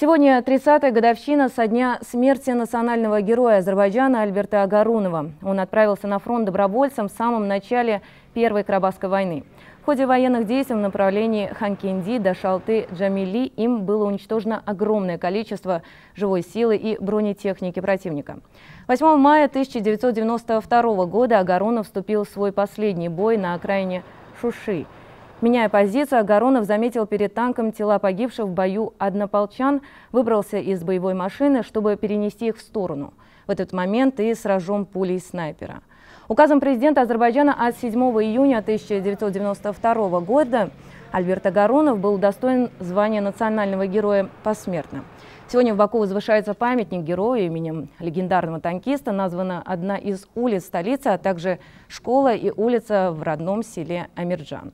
Сегодня 30-я годовщина со дня смерти национального героя Азербайджана Альберта Агарунова. Он отправился на фронт добровольцем в самом начале Первой Карабахской войны. В ходе военных действий в направлении Ханкинди до Шалты Джамили им было уничтожено огромное количество живой силы и бронетехники противника. 8 мая 1992 года Агарунов вступил в свой последний бой на окраине Шуши – Меняя позицию, Агаронов заметил перед танком тела погибших в бою однополчан, выбрался из боевой машины, чтобы перенести их в сторону. В этот момент и сражен пулей снайпера. Указом президента Азербайджана от 7 июня 1992 года Альберт Агаронов был достоин звания национального героя посмертно. Сегодня в Баку возвышается памятник герою именем легендарного танкиста. Названа одна из улиц столицы, а также школа и улица в родном селе Амирджан.